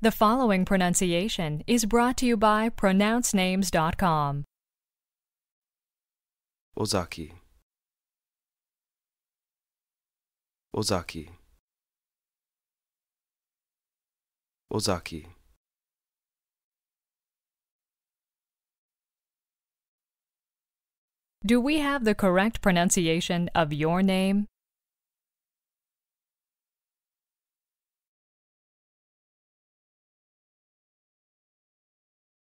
The following pronunciation is brought to you by pronouncenames.com. Ozaki. Ozaki. Ozaki. Do we have the correct pronunciation of your name?